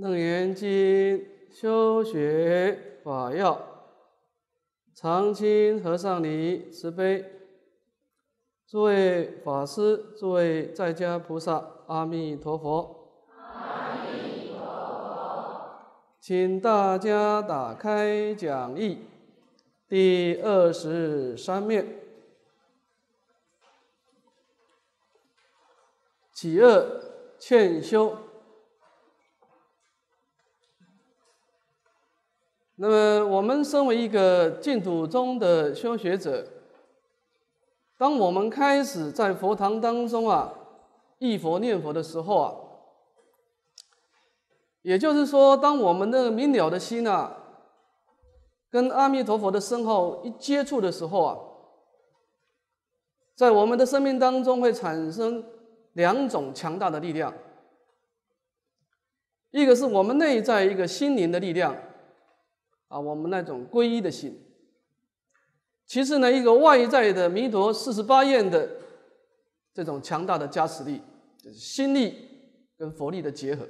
楞严经修学法要，常清和尚尼慈悲，诸位法师，诸位在家菩萨，阿弥陀佛。请大家打开讲义第二十三面，起恶劝修。那么，我们身为一个净土中的修学者，当我们开始在佛堂当中啊，忆佛念佛的时候啊，也就是说，当我们的明了的心啊，跟阿弥陀佛的身后一接触的时候啊，在我们的生命当中会产生两种强大的力量，一个是我们内在一个心灵的力量。啊，我们那种皈依的心。其次呢，一个外在的弥陀四十八愿的这种强大的加持力，就是心力跟佛力的结合。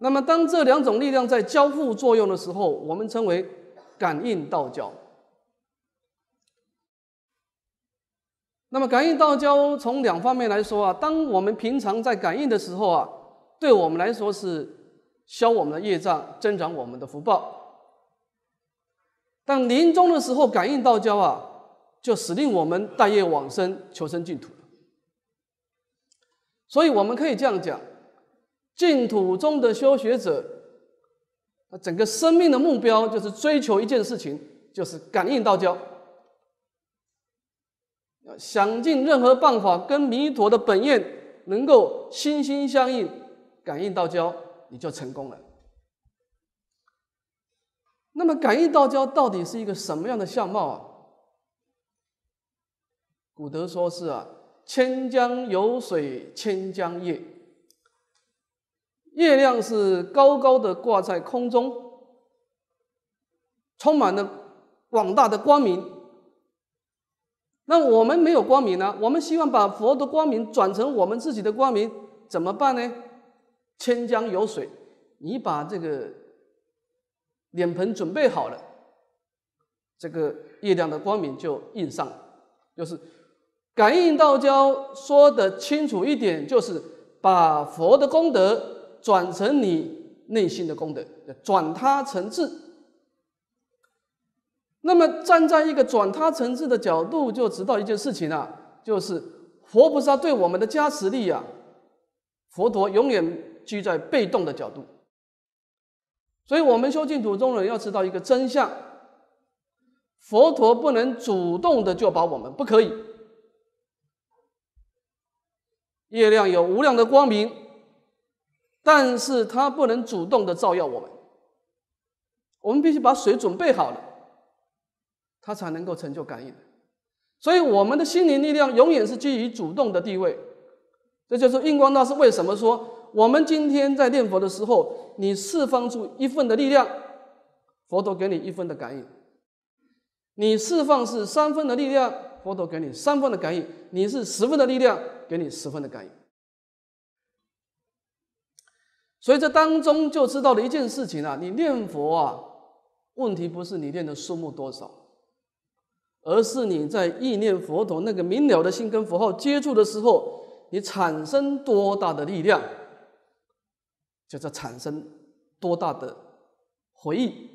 那么，当这两种力量在交互作用的时候，我们称为感应道交。那么，感应道交从两方面来说啊，当我们平常在感应的时候啊，对我们来说是。消我们的业障，增长我们的福报。但临终的时候感应道交啊，就使令我们带业往生，求生净土。所以我们可以这样讲：净土中的修学者，他整个生命的目标就是追求一件事情，就是感应道交。想尽任何办法跟弥陀的本愿能够心心相印，感应道交。你就成功了。那么感应道交到底是一个什么样的相貌啊？古德说是啊，千江有水千江月，月亮是高高的挂在空中，充满了广大的光明。那我们没有光明呢？我们希望把佛的光明转成我们自己的光明，怎么办呢？千江有水，你把这个脸盆准备好了，这个月亮的光明就映上。就是感应道交说的清楚一点，就是把佛的功德转成你内心的功德，转他成智。那么站在一个转他成智的角度，就知道一件事情啊，就是佛菩萨对我们的加持力啊，佛陀永远。居在被动的角度，所以我们修净土中人要知道一个真相：佛陀不能主动的就把我们不可以。月亮有无量的光明，但是它不能主动的照耀我们。我们必须把水准备好了，它才能够成就感应。所以我们的心灵力量永远是基于主动的地位。这就是印光大师为什么说。我们今天在念佛的时候，你释放出一份的力量，佛陀给你一分的感应；你释放是三分的力量，佛陀给你三分的感应；你是十分的力量，给你十分的感应。所以这当中就知道了一件事情啊，你念佛啊，问题不是你念的数目多少，而是你在意念佛陀那个明了的心跟佛号接触的时候，你产生多大的力量。就是产生多大的回忆，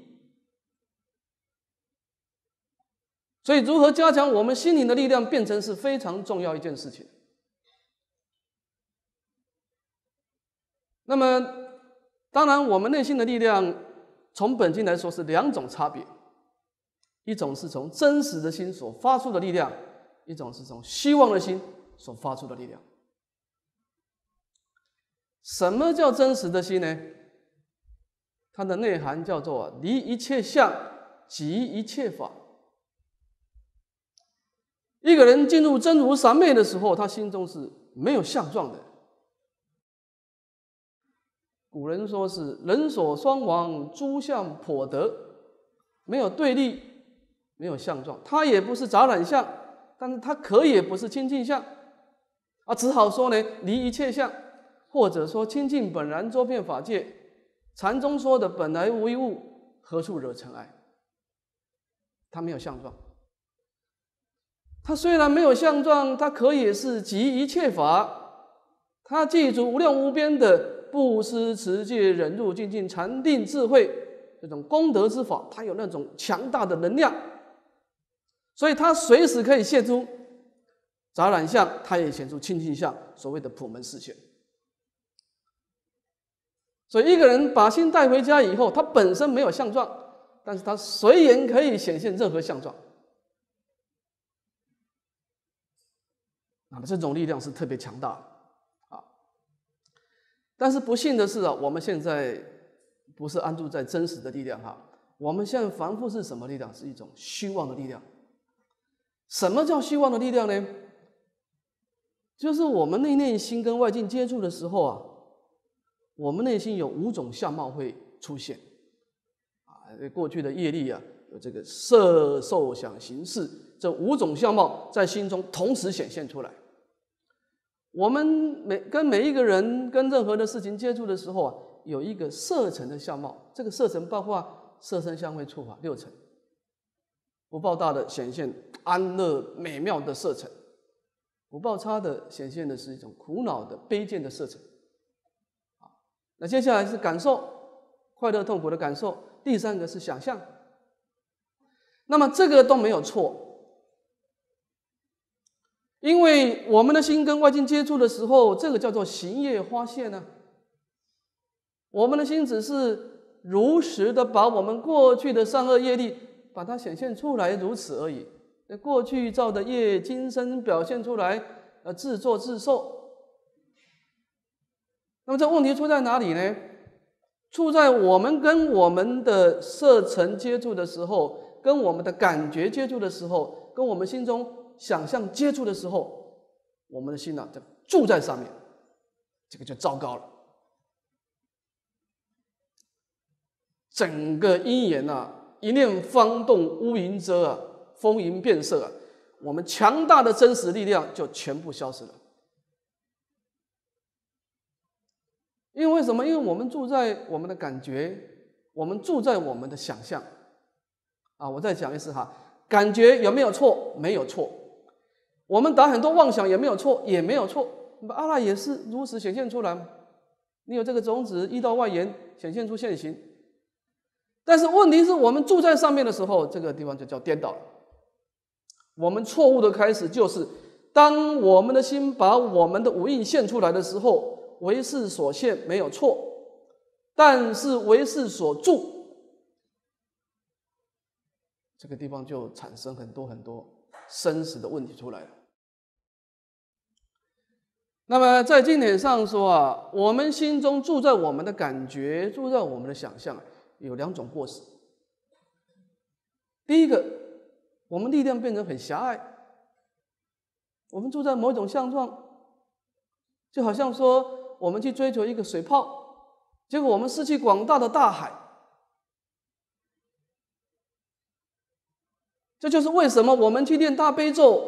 所以如何加强我们心灵的力量，变成是非常重要一件事情。那么，当然，我们内心的力量，从本经来说是两种差别：一种是从真实的心所发出的力量，一种是从希望的心所发出的力量。什么叫真实的心呢？它的内涵叫做离一切相，即一切法。一个人进入真如三昧的时候，他心中是没有相状的。古人说是人所双亡，诸相颇得，没有对立，没有相状。他也不是杂染相，但是他可也不是清净相，啊，只好说呢，离一切相。或者说清净本然周遍法界，禅宗说的本来无一物，何处惹尘埃？它没有相状。它虽然没有相状，它可以是集一切法，它记住无量无边的布施、持戒、忍辱、精进、禅定、智慧这种功德之法，它有那种强大的能量，所以它随时可以现出杂染相，它也显出清净相，所谓的普门示现。所以，一个人把心带回家以后，他本身没有相状，但是他随缘可以显现任何相状。那么，这种力量是特别强大的啊！但是不幸的是啊，我们现在不是安住在真实的力量哈，我们现在凡夫是什么力量？是一种虚妄的力量。什么叫虚妄的力量呢？就是我们内内心跟外境接触的时候啊。我们内心有五种相貌会出现，啊，过去的业力啊，有这个色、受、想、行、识这五种相貌在心中同时显现出来。我们每跟每一个人跟任何的事情接触的时候啊，有一个色尘的相貌，这个色尘包括色身香味触法六尘，不报大的显现安乐美妙的色尘，不报差的显现的是一种苦恼的卑贱的色尘。那接下来是感受快乐痛苦的感受，第三个是想象。那么这个都没有错，因为我们的心跟外境接触的时候，这个叫做行业发现呢。我们的心只是如实的把我们过去的善恶业力把它显现出来，如此而已。那过去造的业，今生表现出来，呃，自作自受。那么这问题出在哪里呢？出在我们跟我们的色尘接触的时候，跟我们的感觉接触的时候，跟我们心中想象接触的时候，我们的心呢就住在上面，这个就糟糕了。整个因缘呐，一念方动乌云遮啊，风云变色啊，我们强大的真实力量就全部消失了。因为什么？因为我们住在我们的感觉，我们住在我们的想象。啊，我再讲一次哈，感觉有没有错？没有错。我们打很多妄想也没有错，也没有错。阿赖也是如此显现出来你有这个种子，遇到外缘显现出现形。但是问题是我们住在上面的时候，这个地方就叫颠倒了。我们错误的开始就是，当我们的心把我们的无印现出来的时候。为事所现没有错，但是为事所住，这个地方就产生很多很多生死的问题出来了。那么在经典上说啊，我们心中住在我们的感觉，住在我们的想象，有两种过失。第一个，我们力量变成很狭隘，我们住在某一种相状，就好像说。我们去追求一个水泡，结果我们失去广大的大海。这就是为什么我们去念大悲咒，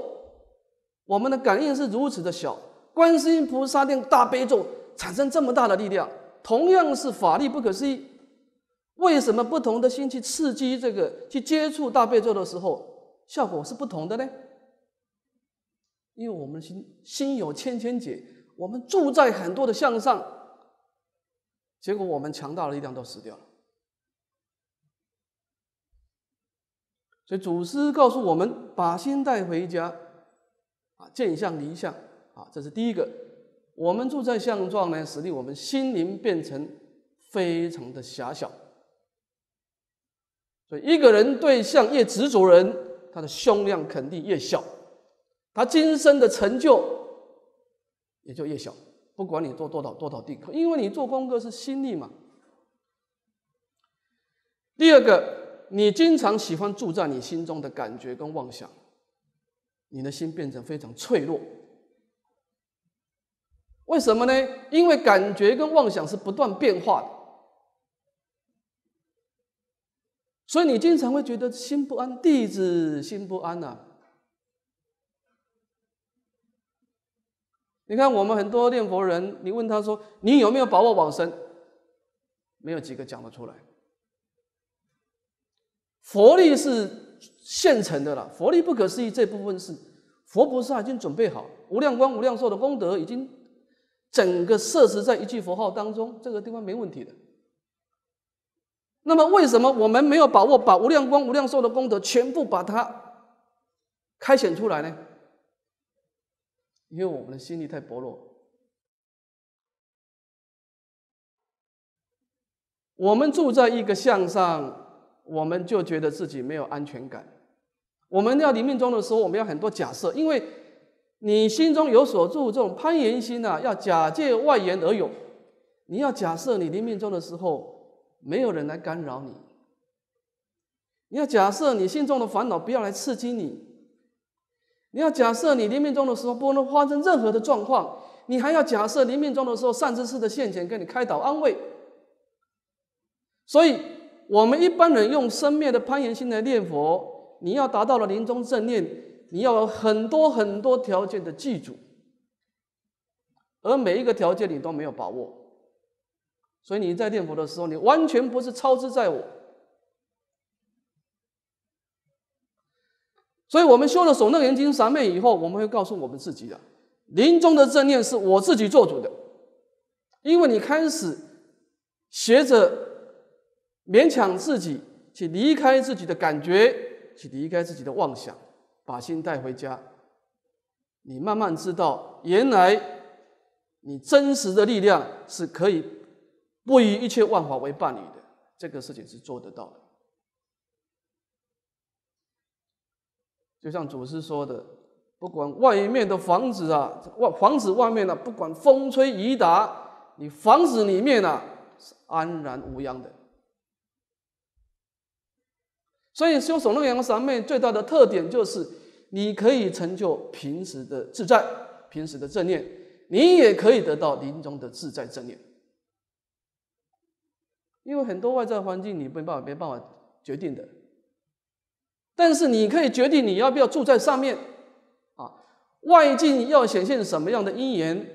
我们的感应是如此的小。观世音菩萨念大悲咒产生这么大的力量，同样是法力不可思议。为什么不同的心去刺激这个去接触大悲咒的时候，效果是不同的呢？因为我们心心有千千结。我们住在很多的向上，结果我们强大的力量都死掉了。所以祖师告诉我们：把心带回家，啊，见相离相，啊，这是第一个。我们住在相状呢，使令我们心灵变成非常的狭小。所以一个人对相越执着人，他的胸量肯定越小，他今生的成就。也就越小，不管你做多少多少定课，因为你做功课是心力嘛。第二个，你经常喜欢住在你心中的感觉跟妄想，你的心变成非常脆弱。为什么呢？因为感觉跟妄想是不断变化的，所以你经常会觉得心不安，弟子心不安呐。你看我们很多念佛人，你问他说你有没有把握往生？没有几个讲得出来。佛力是现成的了，佛力不可思议这部分是佛菩萨已经准备好，无量光无量寿的功德已经整个摄持在一句佛号当中，这个地方没问题的。那么为什么我们没有把握把无量光无量寿的功德全部把它开显出来呢？因为我们的心力太薄弱，我们住在一个向上，我们就觉得自己没有安全感。我们要临命终的时候，我们要很多假设，因为你心中有所住，这种攀岩心呐，要假借外缘而有。你要假设你临命终的时候。没有人来干扰你。你要假设你心中的烦恼不要来刺激你。你要假设你临命终的时候不能发生任何的状况。你还要假设临命终的时候善知识的现前给你开导安慰。所以，我们一般人用生灭的攀岩心来念佛，你要达到了临终正念，你要有很多很多条件的记住，而每一个条件你都没有把握。所以你在念佛的时候，你完全不是超之在我。所以我们修了《守楞严经》三昧以后，我们会告诉我们自己的临终的正念是我自己做主的，因为你开始学着勉强自己去离开自己的感觉，去离开自己的妄想，把心带回家。你慢慢知道，原来你真实的力量是可以。不以一切万法为伴侣的这个事情是做得到的，就像祖师说的，不管外面的房子啊，外房子外面呢，不管风吹雨打，你房子里面呢是安然无恙的。所以修守楞严三昧最大的特点就是，你可以成就平时的自在、平时的正念，你也可以得到临终的自在正念。因为很多外在环境你没办法没办法决定的，但是你可以决定你要不要住在上面啊。外境要显现什么样的因缘，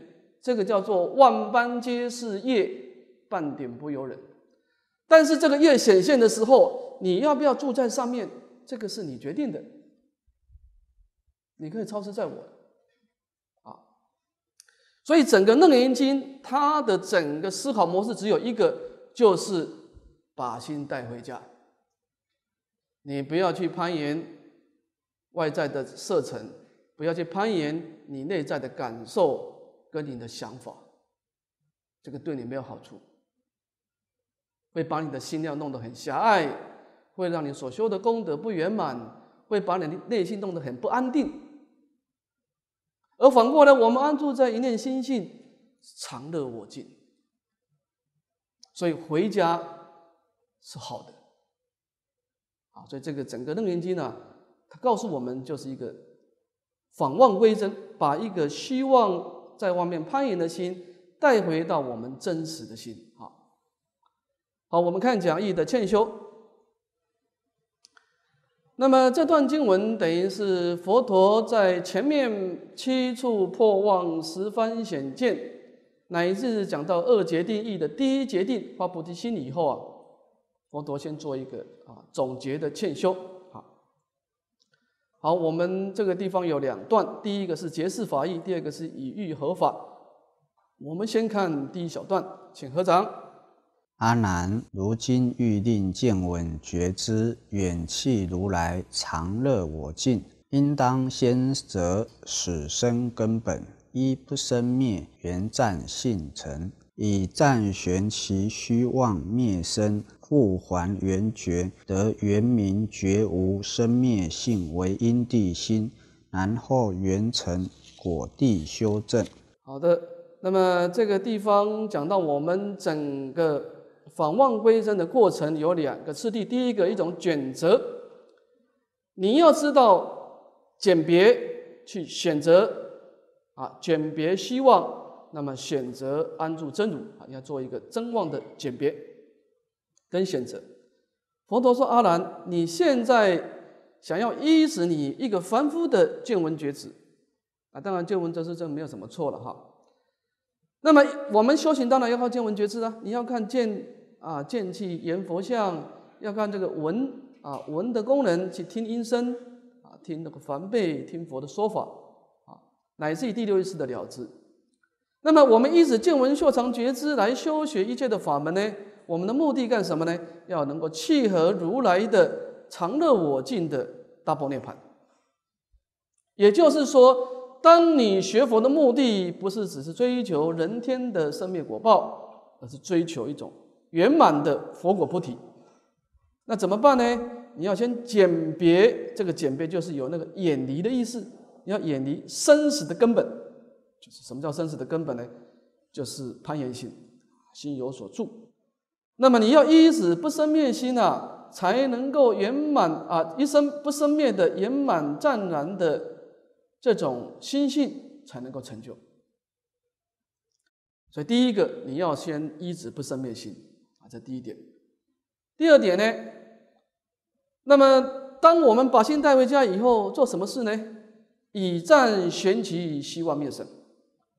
这个叫做万般皆是业，半点不由人。但是这个业显现的时候，你要不要住在上面，这个是你决定的。你可以超支在我啊。所以整个楞严经它的整个思考模式只有一个。就是把心带回家，你不要去攀岩外在的色尘，不要去攀岩你内在的感受跟你的想法，这个对你没有好处，会把你的心量弄得很狭隘，会让你所修的功德不圆满，会把你的内心弄得很不安定。而反过来，我们安住在一念心性，常乐我净。所以回家是好的，啊，所以这个整个楞严经呢，它告诉我们就是一个反望归真，把一个希望在外面攀岩的心带回到我们真实的心。好，好，我们看讲义的欠修。那么这段经文等于是佛陀在前面七处破妄十番显见。乃至讲到二劫定义的第一决定发菩提心以后啊，佛陀先做一个啊总结的劝修。好，好，我们这个地方有两段，第一个是结释法义，第二个是以喻合法。我们先看第一小段，请合掌。阿难，如今欲令见闻觉知远弃如来常乐我净，应当先择死生根本。一不生灭，缘暂性成，以暂旋其虚妄灭生，复还缘觉，得圆明觉无生灭性为因地心，然后圆成果地修正。好的，那么这个地方讲到我们整个返望归真的过程有两个次第，第一个一种选择，你要知道鉴别去选择。啊，鉴别希望，那么选择安住真如啊，要做一个真望的鉴别跟选择。佛陀说：“阿难，你现在想要依止你一个凡夫的见闻觉知，啊，当然见闻则是这没有什么错了哈。那么我们修行当然要靠见闻觉知啊，你要看见啊见气言佛像，要看这个闻啊闻的功能去听音声啊听那个梵呗听佛的说法啊，乃至于第六意识的了知。那么我们依止见闻嗅尝觉知来修学一切的法门呢？我们的目的干什么呢？要能够契合如来的常乐我净的大波涅盘。也就是说，当你学佛的目的不是只是追求人天的生灭果报，而是追求一种圆满的佛果菩提，那怎么办呢？你要先鉴别，这个鉴别就是有那个远离的意思，你要远离生死的根本。就是什么叫生死的根本呢？就是攀缘心，心有所住。那么你要依止不生灭心啊，才能够圆满啊，一生不生灭的圆满湛然的这种心性才能够成就。所以第一个你要先依止不生灭心啊，这第一点。第二点呢，那么当我们把心带回家以后，做什么事呢？以战玄奇希望灭生。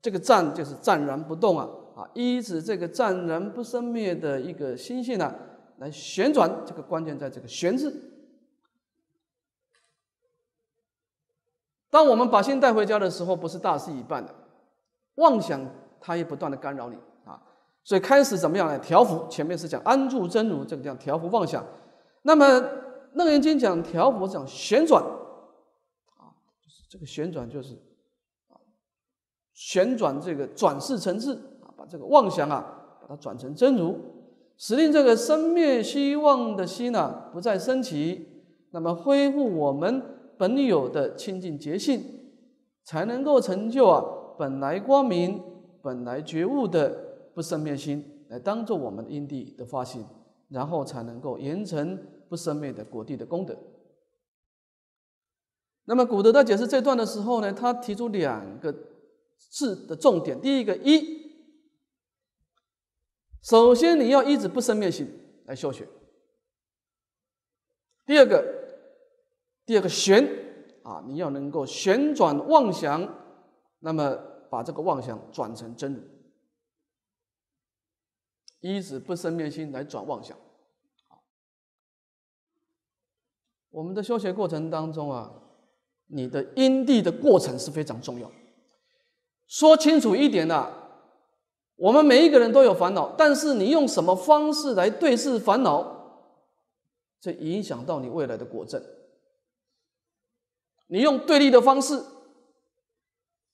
这个暂就是暂然不动啊，啊，依止这个暂然不生灭的一个心性呢，来旋转。这个关键在这个“旋”字。当我们把心带回家的时候，不是大事已办的，妄想它也不断的干扰你啊。所以开始怎么样呢？调伏。前面是讲安住真如，这个叫调伏妄想。那么《楞严经》讲调伏，讲旋转啊，就是这个旋转就是。旋转这个转世层次啊，把这个妄想啊，把它转成真如，使令这个生灭希望的心呢不再升起，那么恢复我们本有的清净觉性，才能够成就啊本来光明、本来觉悟的不生灭心，来当做我们因地的发心，然后才能够延成不生灭的果地的功德。那么古德在解释这段的时候呢，他提出两个。字的重点，第一个一，首先你要一直不生灭心来修学；第二个，第二个旋啊，你要能够旋转妄想，那么把这个妄想转成真如，一直不生灭心来转妄想。我们的修学过程当中啊，你的因地的过程是非常重要。说清楚一点呐，我们每一个人都有烦恼，但是你用什么方式来对峙烦恼，这影响到你未来的果证。你用对立的方式，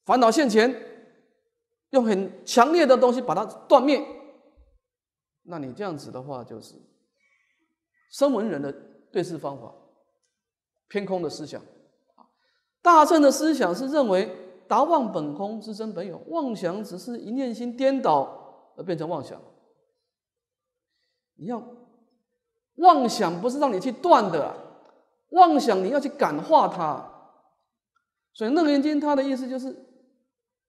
烦恼现前，用很强烈的东西把它断灭，那你这样子的话，就是声闻人的对视方法，偏空的思想。大乘的思想是认为。达妄本空，之真本有。妄想只是一念心颠倒而变成妄想。你要妄想，不是让你去断的，妄想你要去感化它。所以《楞严经》它的意思就是，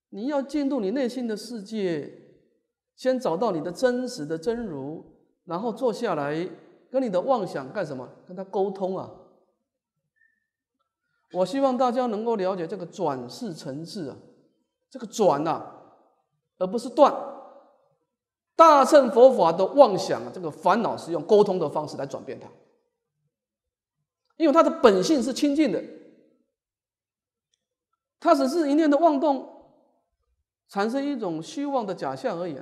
你要进入你内心的世界，先找到你的真实的真如，然后坐下来跟你的妄想干什么？跟他沟通啊。我希望大家能够了解这个转世成智啊，这个转呐，而不是断。大乘佛法的妄想啊，这个烦恼是用沟通的方式来转变它，因为它的本性是清净的，它只是一念的妄动，产生一种虚妄的假象而已。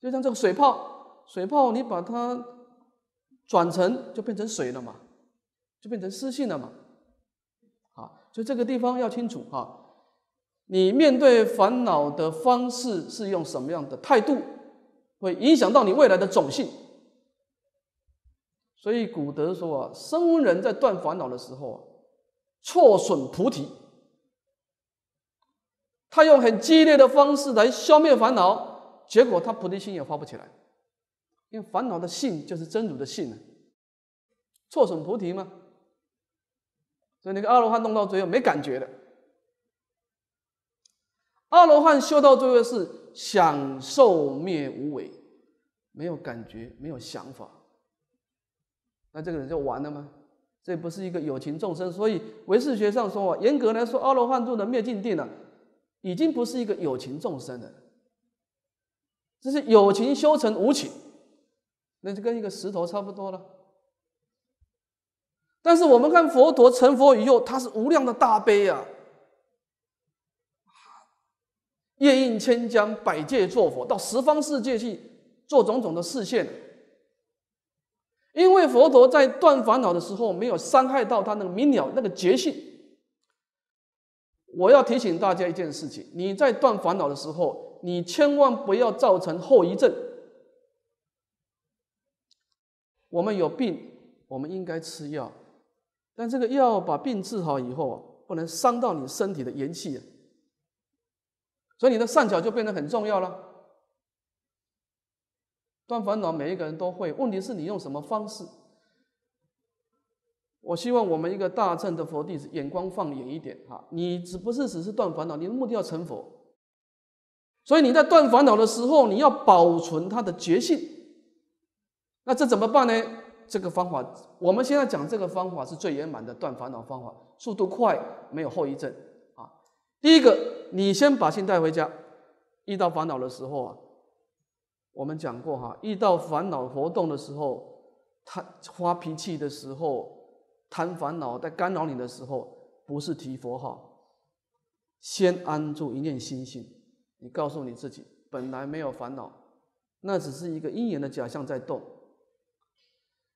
就像这个水泡，水泡你把它转成就变成水了嘛。就变成私信了嘛？好，所以这个地方要清楚哈。你面对烦恼的方式是用什么样的态度，会影响到你未来的种性。所以古德说啊，生人在断烦恼的时候啊，错损菩提。他用很激烈的方式来消灭烦恼，结果他菩提心也发不起来，因为烦恼的性就是真如的性，错损菩提吗？所以那个阿罗汉弄到最后没感觉的，阿罗汉修到最后是享受灭无为，没有感觉，没有想法，那这个人就完了吗？这不是一个有情众生。所以唯识学上说啊，严格来说，阿罗汉住的灭尽定呢，已经不是一个有情众生了，这是有情修成无情，那就跟一个石头差不多了。但是我们看佛陀成佛以后，他是无量的大悲啊，夜印千江，百界作佛，到十方世界去做种种的示现。因为佛陀在断烦恼的时候，没有伤害到他那个明了那个觉性。我要提醒大家一件事情：你在断烦恼的时候，你千万不要造成后遗症。我们有病，我们应该吃药。但这个药把病治好以后啊，不能伤到你身体的元气啊，所以你的善巧就变得很重要了。断烦恼，每一个人都会，问题是你用什么方式？我希望我们一个大乘的佛弟子眼光放远一点哈，你只不是只是断烦恼，你的目的要成佛。所以你在断烦恼的时候，你要保存他的觉性。那这怎么办呢？这个方法，我们现在讲这个方法是最圆满的断烦恼方法，速度快，没有后遗症啊。第一个，你先把心带回家，遇到烦恼的时候啊，我们讲过哈，遇到烦恼活动的时候，他发脾气的时候，贪烦恼在干扰你的时候，不是提佛号，先安住一念心性，你告诉你自己，本来没有烦恼，那只是一个因缘的假象在动。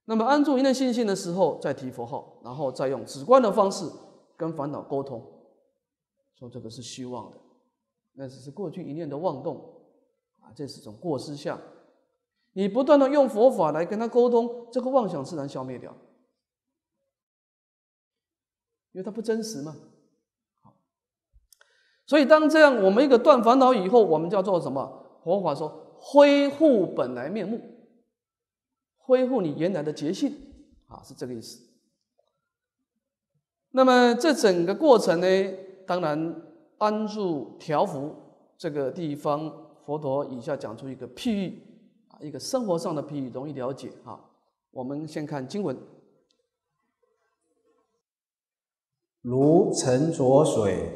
那么安住一念信心的时候，再提佛号，然后再用直观的方式跟烦恼沟通，说这个是虚妄的，那只是过去一念的妄动啊，这是种过失相。你不断的用佛法来跟他沟通，这个妄想自然消灭掉，因为它不真实嘛。好，所以当这样，我们一个断烦恼以后，我们叫做什么？佛法说恢复本来面目。恢复你原来的觉性，啊，是这个意思。那么这整个过程呢，当然安住调伏这个地方，佛陀以下讲出一个譬喻，啊，一个生活上的譬喻，容易了解哈。我们先看经文：如沉浊水，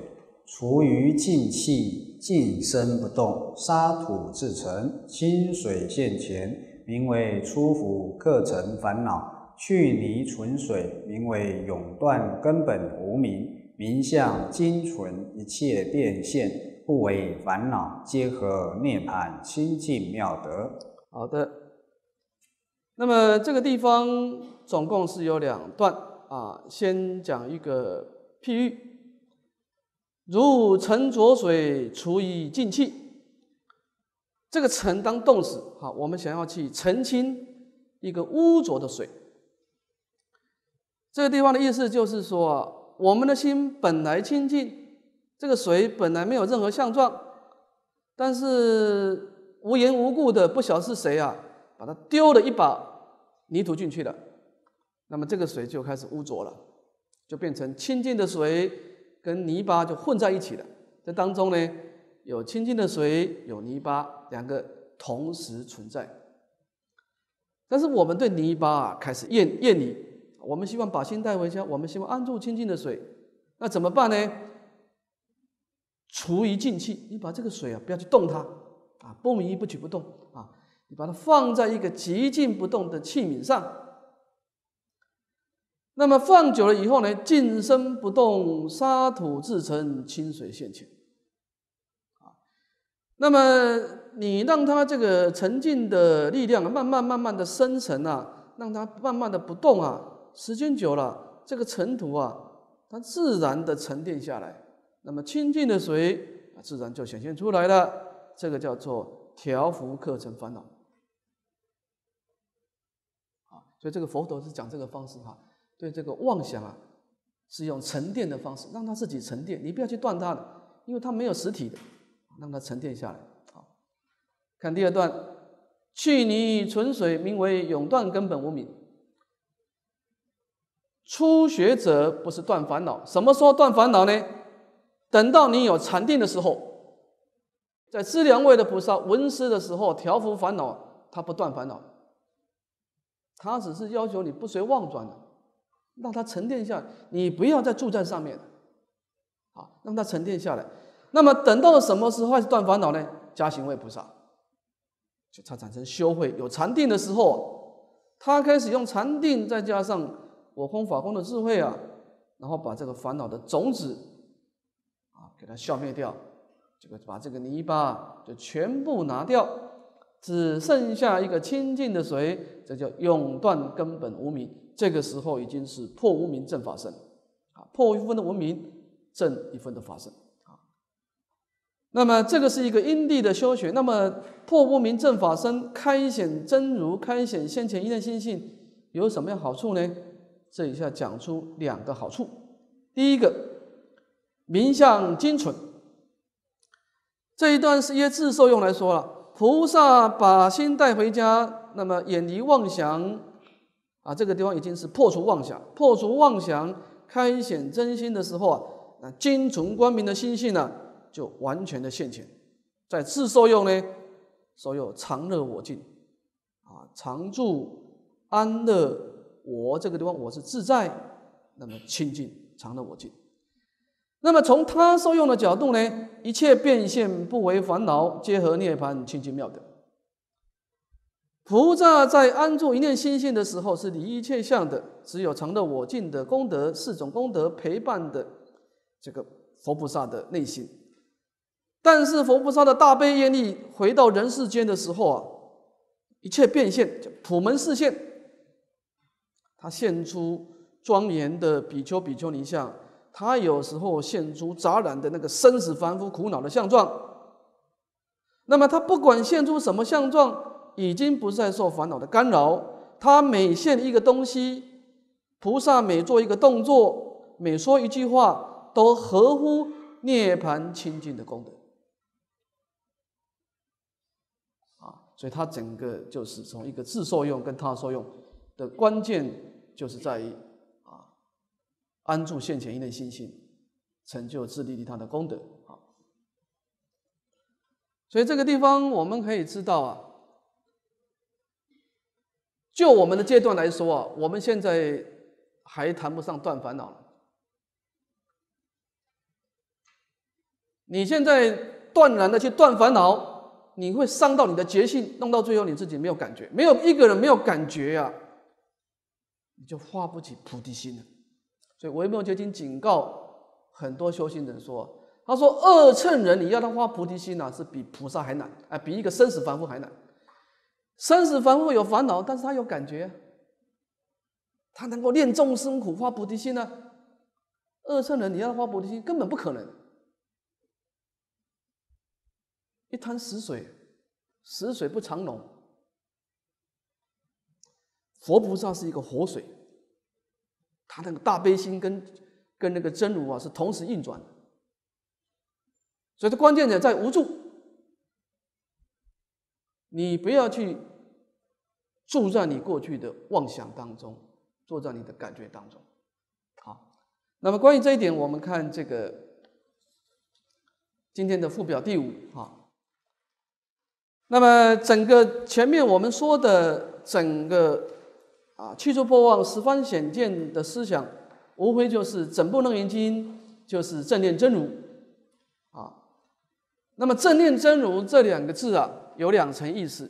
除于静气，静身不动，沙土自成，清水现前。名为出伏克成烦恼，去泥存水，名为永断根本无明，名相精纯，一切变现，不为烦恼，皆合涅盘清净妙德。好的，那么这个地方总共是有两段啊，先讲一个譬喻，如沉浊水，除以净气。这个沉当动词，好，我们想要去澄清一个污浊的水。这个地方的意思就是说，我们的心本来清净，这个水本来没有任何相状，但是无缘无故的，不晓是谁啊，把它丢了一把泥土进去了，那么这个水就开始污浊了，就变成清净的水跟泥巴就混在一起了。这当中呢？有清净的水，有泥巴，两个同时存在。但是我们对泥巴啊开始厌厌离，我们希望把心带回家，我们希望安住清净的水，那怎么办呢？除一净气，你把这个水啊不要去动它啊，不明不取不动啊，你把它放在一个极静不动的器皿上。那么放久了以后呢，静身不动，沙土自成，清水现前。那么你让它这个沉静的力量慢慢慢慢的生成啊，让它慢慢的不动啊，时间久了，这个尘土啊，它自然的沉淀下来，那么清净的水啊，自然就显现出来了。这个叫做调伏课程烦恼。啊，所以这个佛陀是讲这个方式哈，对这个妄想啊，是用沉淀的方式，让它自己沉淀，你不要去断它的，因为它没有实体的。让它沉淀下来。好，看第二段，去泥存水，名为永断根本无明。初学者不是断烦恼，什么时候断烦恼呢？等到你有禅定的时候，在资粮位的菩萨闻思的时候，调伏烦恼，他不断烦恼，他只是要求你不随妄转让它沉淀下。你不要再住在上面，好，让它沉淀下来。那么等到了什么时候开始断烦恼呢？加行位菩萨，就它产生修慧有禅定的时候，他开始用禅定，再加上我空法空的智慧啊，然后把这个烦恼的种子啊给它消灭掉，这个把这个泥巴就全部拿掉，只剩下一个清净的水，这叫永断根本无明。这个时候已经是破无明正法身啊，破一分的无明，正一分的法身。那么这个是一个因地的修学。那么破无明正法身，开显真如，开显先前一念心性，有什么样好处呢？这一下讲出两个好处。第一个，名相精纯。这一段是一些自受用来说了。菩萨把心带回家，那么远离妄想啊，这个地方已经是破除妄想，破除妄想，开显真心的时候啊，那精纯光明的心性呢？就完全的现前，在自受用呢，所有常乐我净，啊，常住安乐我这个地方，我是自在，那么清净常乐我净。那么从他受用的角度呢，一切变现不为烦恼，皆合涅盘清净妙德。菩萨在安住一念心性的时候，是离一切相的，只有常乐我净的功德，四种功德陪伴的这个佛菩萨的内心。但是佛菩萨的大悲愿力回到人世间的时候啊，一切变现，普门示现，他现出庄严的比丘、比丘尼相，他有时候现出杂染的那个生死凡夫苦恼的相状。那么他不管现出什么相状，已经不再受烦恼的干扰。他每现一个东西，菩萨每做一个动作，每说一句话，都合乎涅槃清净的功德。所以它整个就是从一个自受用跟他受用的关键，就是在于啊安住现前一念心性，成就自利利他的功德啊。所以这个地方我们可以知道啊，就我们的阶段来说啊，我们现在还谈不上断烦恼。你现在断然的去断烦恼。你会伤到你的觉性，弄到最后你自己没有感觉，没有一个人没有感觉呀，你就发不起菩提心了。所以《唯没有觉经》警告很多修行人说：“他说二乘人你要他发菩提心呐，是比菩萨还难，哎，比一个生死凡夫还难。生死凡夫有烦恼，但是他有感觉，他能够念众生苦发菩提心呢。二乘人你要他发菩提心，根本不可能。”一滩死水，死水不长龙。佛菩萨是一个活水，他那个大悲心跟跟那个真如啊是同时运转的，所以这关键点在无助。你不要去住在你过去的妄想当中，坐在你的感觉当中。好，那么关于这一点，我们看这个今天的附表第五，哈。那么整个前面我们说的整个啊去除破妄十方显见的思想，无非就是整部楞严经就是正念真如啊。那么正念真如这两个字啊，有两层意思。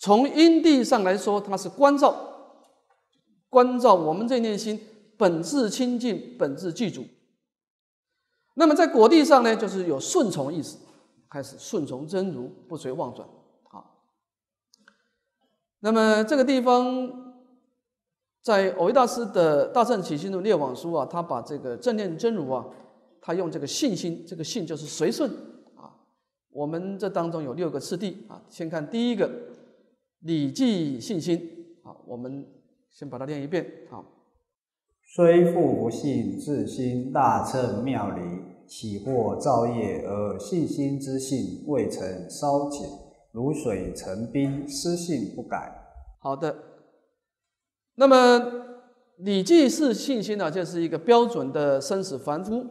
从因地上来说，它是关照，关照我们这念心本质清净，本质具足。那么在果地上呢，就是有顺从意思。开始顺从真如，不随妄转。好，那么这个地方，在藕益大师的《大圣起心论列往书》啊，他把这个正念真如啊，他用这个信心，这个信就是随顺啊。我们这当中有六个次第啊，先看第一个礼记信心啊，我们先把它念一遍啊。虽复不信，自心大乘妙理。起或造业，而信心之性未曾稍减，如水成冰，失信不改。好的，那么《礼记》是信心呢，就是一个标准的生死凡夫。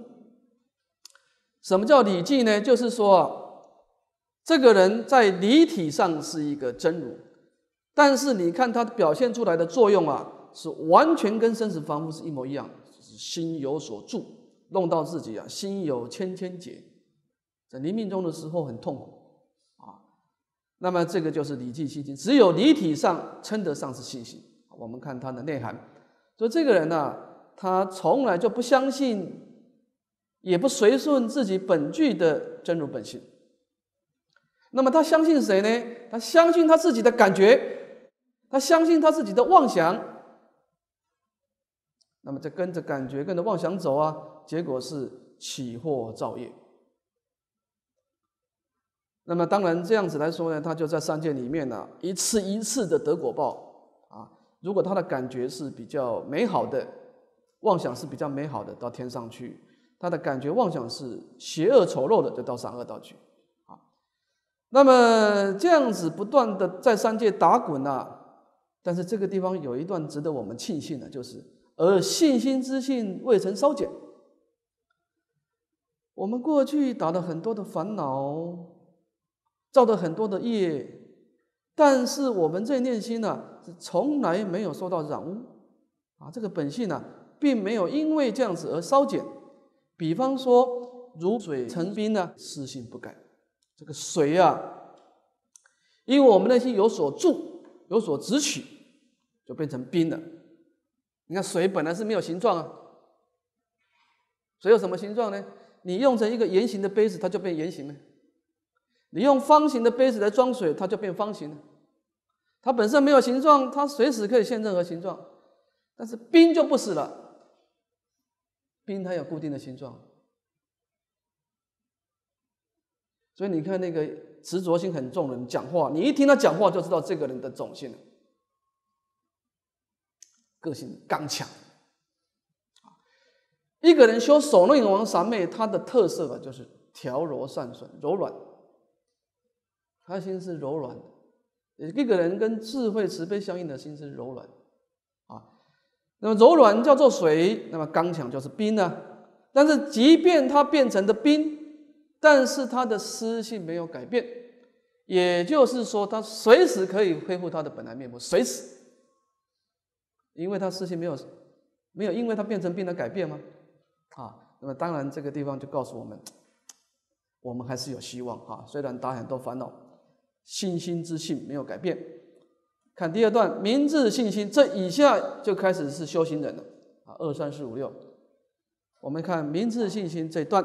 什么叫《礼记》呢？就是说，这个人在离体上是一个真如，但是你看他表现出来的作用啊，是完全跟生死凡夫是一模一样，是心有所住，弄到自己啊，心有千千结，在临命终的时候很痛苦啊。那么这个就是理记信心，只有离体上称得上是信心。我们看它的内涵，说这个人呢，他从来就不相信，也不随顺自己本具的真如本性。那么他相信谁呢？他相信他自己的感觉，他相信他自己的妄想。那么再跟着感觉、跟着妄想走啊，结果是起祸造业。那么当然这样子来说呢，他就在三界里面呢，一次一次的得果报啊。如果他的感觉是比较美好的，妄想是比较美好的，到天上去；他的感觉妄想是邪恶丑陋的，就到三恶道去。啊，那么这样子不断的在三界打滚啊，但是这个地方有一段值得我们庆幸的，就是。而信心之性未曾稍减。我们过去打了很多的烦恼，造了很多的业，但是我们这念心呢，是从来没有受到染污啊。这个本性呢，并没有因为这样子而稍减。比方说，如水成冰呢，私性不改。这个水啊，因为我们内心有所住，有所执取，就变成冰了。你看水本来是没有形状啊，水有什么形状呢？你用成一个圆形的杯子，它就变圆形了；你用方形的杯子来装水，它就变方形了。它本身没有形状，它随时可以现任何形状。但是冰就不死了，冰它有固定的形状。所以你看那个执着心很重的人讲话，你一听他讲话就知道这个人的种性了。个性刚强，啊一个人修手内王三昧，他的特色啊，就是调柔善顺，柔软。他心是柔软的，一个人跟智慧慈悲相应的心是柔软啊。那么柔软叫做水，那么刚强就是冰呢。但是即便他变成的冰，但是他的私性没有改变，也就是说，他随时可以恢复他的本来面目，随时。因为他事情没有，没有因为他变成病的改变吗？啊，那么当然这个地方就告诉我们，我们还是有希望啊。虽然打很多烦恼，信心之性没有改变。看第二段，明智信心，这以下就开始是修行人了啊。二三四五六，我们看明智信心这段，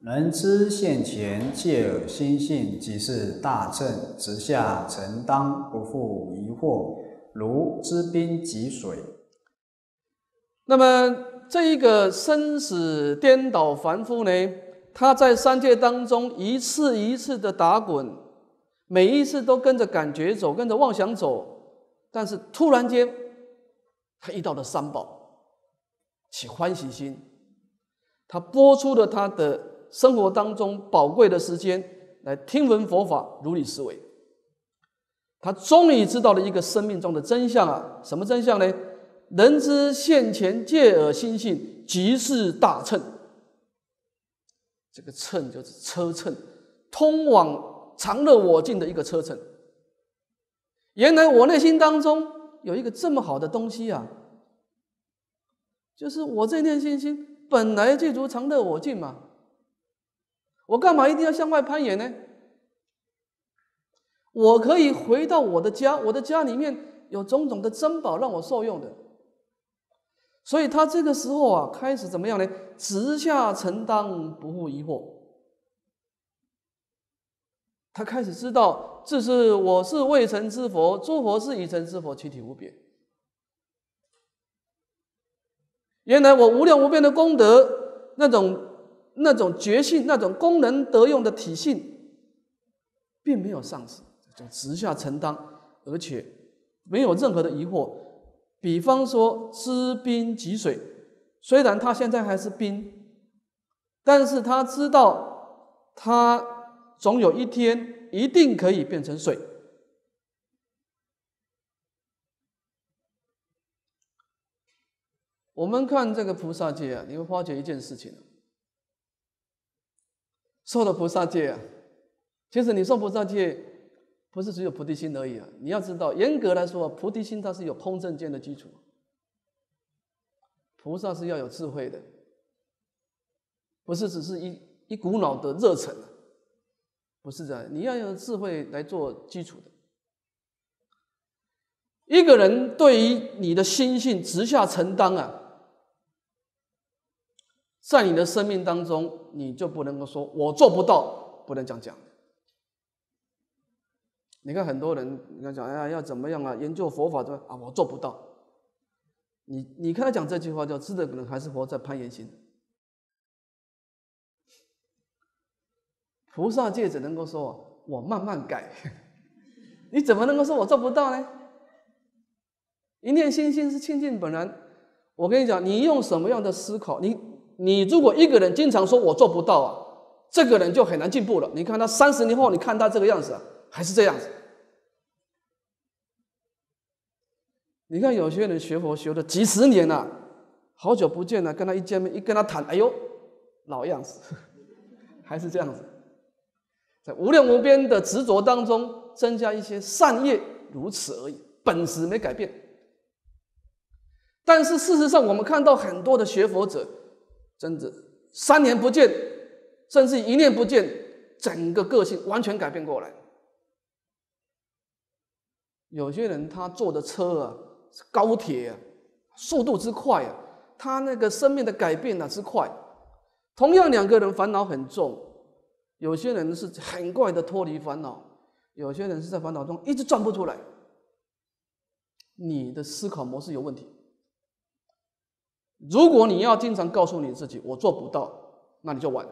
人知现前戒尔心性，即是大正，直下承当，不复疑惑。如知冰及水，那么这一个生死颠倒凡夫呢？他在三界当中一次一次的打滚，每一次都跟着感觉走，跟着妄想走，但是突然间他遇到了三宝，起欢喜心，他播出了他的生活当中宝贵的时间来听闻佛法，如理思维。他终于知道了一个生命中的真相啊！什么真相呢？人之现前戒耳心性，即是大乘。这个乘就是车乘，通往常乐我净的一个车乘。原来我内心当中有一个这么好的东西啊，就是我这念信心本来具足常乐我净嘛，我干嘛一定要向外攀岩呢？我可以回到我的家，我的家里面有种种的珍宝让我受用的，所以他这个时候啊，开始怎么样呢？直下承担，不复疑惑。他开始知道，这是我是未成之佛，诸佛是已成之佛，其体无别。原来我无量无边的功德，那种那种觉性，那种功能得用的体性，并没有丧失。就直下承担，而且没有任何的疑惑。比方说，知冰即水，虽然他现在还是冰，但是他知道，他总有一天一定可以变成水。我们看这个菩萨戒啊，你会发觉一件事情：受了菩萨戒啊，其实你受菩萨戒。不是只有菩提心而已啊！你要知道，严格来说，菩提心它是有空正见的基础。菩萨是要有智慧的，不是只是一一股脑的热忱，不是这样。你要有智慧来做基础的。一个人对于你的心性直下承担啊，在你的生命当中，你就不能够说我做不到，不能这样讲。你看很多人，你看讲，哎呀，要怎么样啊？研究佛法的啊，我做不到。你你看他讲这句话，就知道可能还是活在攀岩心。菩萨戒只能够说，我慢慢改。你怎么能够说我做不到呢？一念心心是清净本然。我跟你讲，你用什么样的思考？你你如果一个人经常说我做不到啊，这个人就很难进步了。你看他三十年后，你看他这个样子啊，还是这样子。你看有些人学佛学了几十年了，好久不见了，跟他一见面一跟他谈，哎呦，老样子，还是这样子，在无量无边的执着当中增加一些善业，如此而已，本质没改变。但是事实上，我们看到很多的学佛者，真的三年不见，甚至一念不见，整个个性完全改变过来。有些人他坐的车啊是。高铁啊，速度之快啊，他那个生命的改变呢之快。同样两个人烦恼很重，有些人是很快的脱离烦恼，有些人是在烦恼中一直转不出来。你的思考模式有问题。如果你要经常告诉你自己我做不到，那你就完。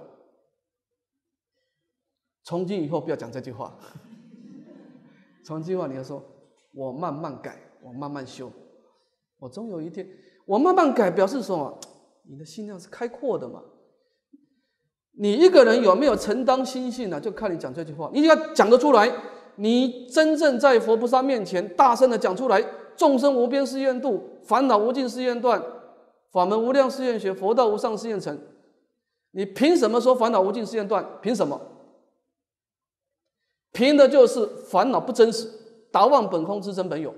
从今以后不要讲这句话。从今以后你要说，我慢慢改。我慢慢修，我总有一天，我慢慢改，表示什么？你的心量是开阔的嘛？你一个人有没有承担心性呢？就看你讲这句话，你要讲得出来，你真正在佛菩萨面前大声的讲出来，众生无边誓愿度，烦恼无尽誓愿断，法门无量誓愿学，佛道无上誓愿成。你凭什么说烦恼无尽誓愿断？凭什么？凭的就是烦恼不真实，达妄本空，知真本有。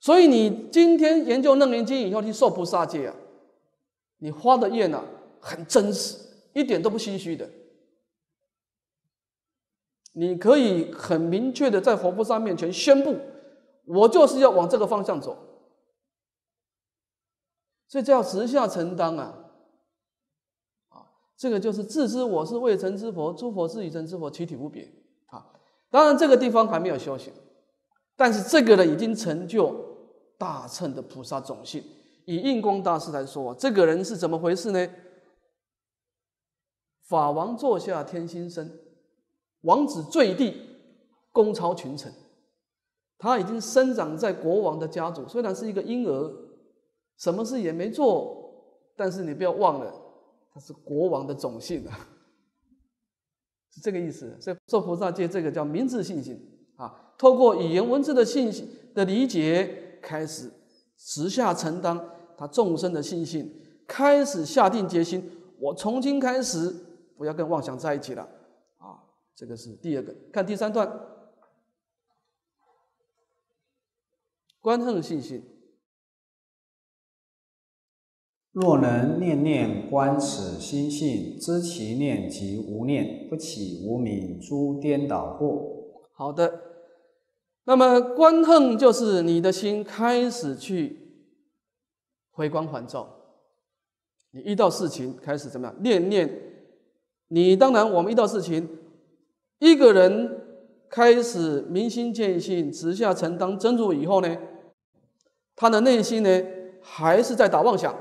所以你今天研究楞严经以后去受菩萨戒啊，你花的愿呢很真实，一点都不心虚的。你可以很明确的在佛菩萨面前宣布，我就是要往这个方向走。这叫直下承担啊！啊，这个就是自知我是未成之佛，诸佛是已成之佛，其体无别。当然这个地方还没有修行，但是这个人已经成就。大乘的菩萨种性，以印光大师来说，这个人是怎么回事呢？法王座下天心生，王子坠地，功超群臣。他已经生长在国王的家族，虽然是一个婴儿，什么事也没做，但是你不要忘了，他是国王的种姓啊，是这个意思。所以做菩萨戒这个叫明智信心啊，透过语言文字的信息的理解。开始直下承担他众生的信心，开始下定决心，我从今开始不要跟妄想在一起了啊！这个是第二个。看第三段，观恨信心。若能念念观此心性，知其念即无念，不起无明诸颠倒惑。好的。那么观恨就是你的心开始去回光返照，你遇到事情开始怎么样？念念，你当然我们遇到事情，一个人开始明心见性，直下承担真如以后呢，他的内心呢还是在打妄想，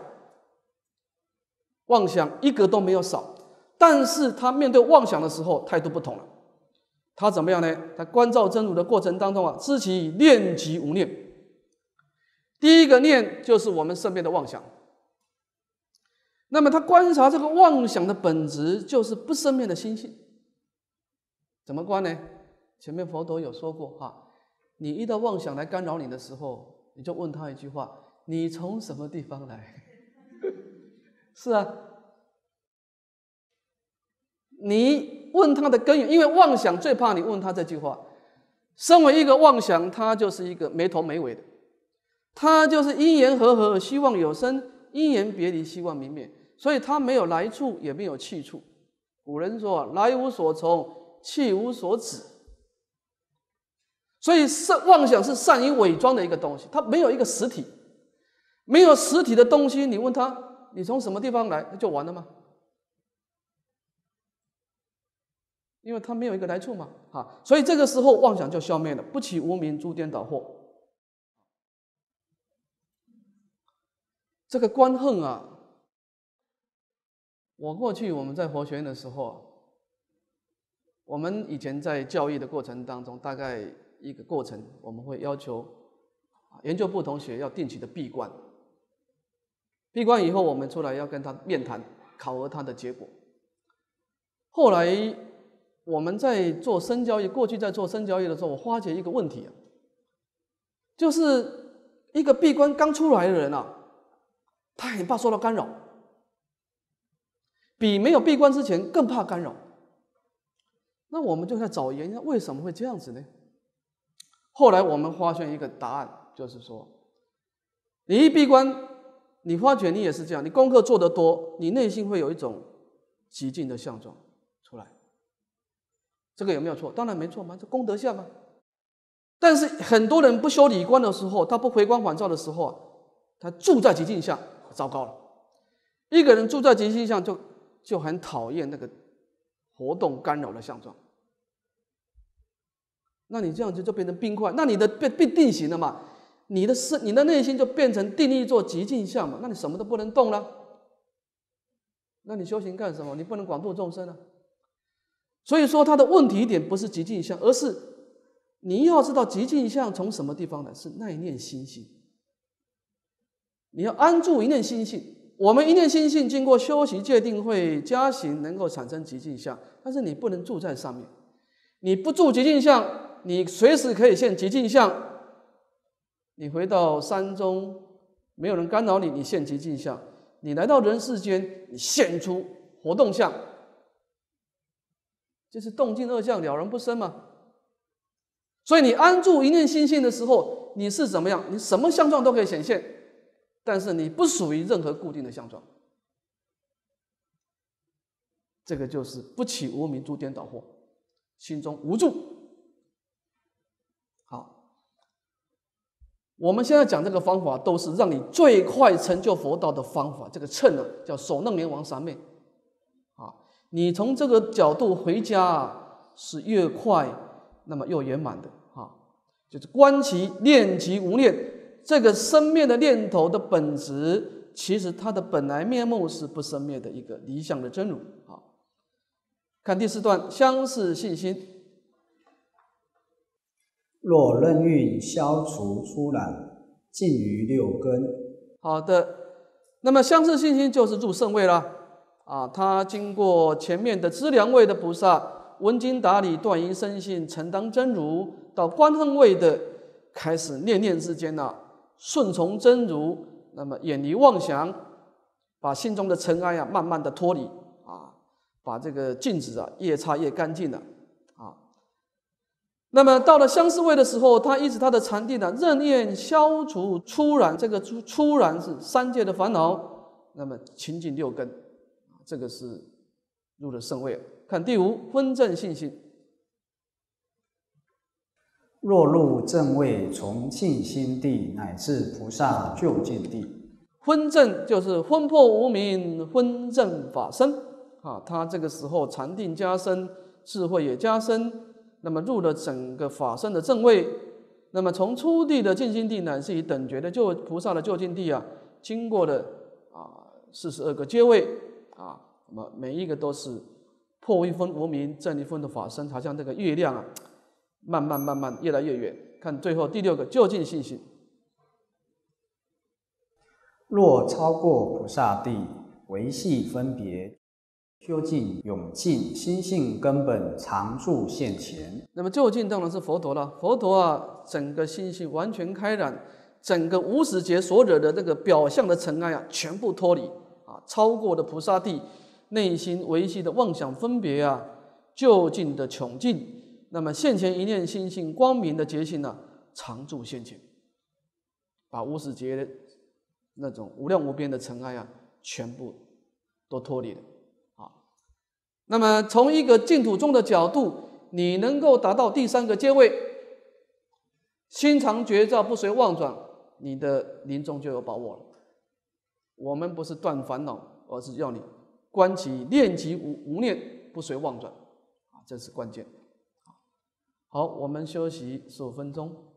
妄想一个都没有少，但是他面对妄想的时候态度不同了。他怎么样呢？他观照真如的过程当中啊，知其念即无念。第一个念就是我们身边的妄想。那么他观察这个妄想的本质，就是不生灭的心性。怎么观呢？前面佛陀有说过哈，你遇到妄想来干扰你的时候，你就问他一句话：你从什么地方来？是啊，你。问他的根源，因为妄想最怕你问他这句话。身为一个妄想，他就是一个没头没尾的，他就是因缘和合，希望有生；因缘别离，希望明灭。所以他没有来处，也没有去处。古人说：“来无所从，去无所止。”所以善妄想是善于伪装的一个东西，它没有一个实体，没有实体的东西，你问他，你从什么地方来，那就完了吗？因为他没有一个来处嘛，哈，所以这个时候妄想就消灭了，不起无名诸颠倒惑。这个观恨啊，我过去我们在佛学院的时候，我们以前在教育的过程当中，大概一个过程，我们会要求研究部同学要定期的闭关，闭关以后，我们出来要跟他面谈，考核他的结果。后来。我们在做深交易，过去在做深交易的时候，我发觉一个问题啊，就是一个闭关刚出来的人啊，他很怕受到干扰，比没有闭关之前更怕干扰。那我们就在找原因，为什么会这样子呢？后来我们发现一个答案，就是说，你一闭关，你发觉你也是这样，你功课做得多，你内心会有一种极静的相状。这个有没有错？当然没错嘛，这功德相嘛。但是很多人不修理观的时候，他不回光返照的时候啊，他住在极境下，糟糕了。一个人住在极境下，就就很讨厌那个活动干扰的相状。那你这样子就变成冰块，那你的变变定型了嘛？你的身、你的内心就变成定义做极境相嘛？那你什么都不能动了。那你修行干什么？你不能广度众生啊。所以说，他的问题点不是极境相，而是你要知道极境相从什么地方来，是那一念心性。你要安住一念心性。我们一念心性经过修习界定会加行，能够产生极境相，但是你不能住在上面。你不住极境相，你随时可以现极境相。你回到山中，没有人干扰你，你现极境相；你来到人世间，你现出活动相。就是动静二相了然不生嘛，所以你安住一念心性的时候，你是怎么样？你什么相状都可以显现，但是你不属于任何固定的相状。这个就是不起无名诸颠倒惑，心中无助。我们现在讲这个方法，都是让你最快成就佛道的方法。这个称呢，叫首楞严王三昧。啊你从这个角度回家是越快，那么越圆满的哈，就是观其念其无念，这个生灭的念头的本质，其实它的本来面目是不生灭的一个理想的真如啊。看第四段，相似信心。若任运消除出染，尽于六根。好的，那么相似信心就是入圣位了。啊，他经过前面的资粮位的菩萨，闻经达理，断因生信，承当真如，到观恨位的开始念念之间呢，顺从真如，那么远离妄想，把心中的尘埃啊，慢慢的脱离啊，把这个镜子啊，越擦越干净了。那么到了相思位的时候，他一直他的禅定呢，任念消除初然，这个初初然是三界的烦恼，那么清净六根。这个是入了圣位。看第五分正信心。若入正位，从信心地乃至菩萨究竟地。分正就是分破无明，分正法身啊。他这个时候禅定加深，智慧也加深，那么入了整个法身的正位。那么从初地的静心地，乃至于等觉的就菩萨的究竟地啊，经过的啊四十二个阶位。啊，那么每一个都是破一分无名，正一分的法身，好像这个月亮啊，慢慢慢慢越来越远。看最后第六个究竟信心。若超过菩萨地，维系分别，究竟永尽心性根本常住现前。那么究竟当然是佛陀了。佛陀啊，整个心性完全开展，整个无始劫所惹的这个表象的尘埃啊，全部脱离啊。超过的菩萨地，内心维系的妄想分别啊，就近的穷尽，那么现前一念心性光明的觉性呢，常驻现前，把无始劫的那种无量无边的尘埃啊，全部都脱离了。那么从一个净土中的角度，你能够达到第三个阶位，心常觉照，不随妄转，你的临终就有把握了。我们不是断烦恼，而是要你观其念其无无念，不随妄转，啊，这是关键。好，我们休息十五分钟。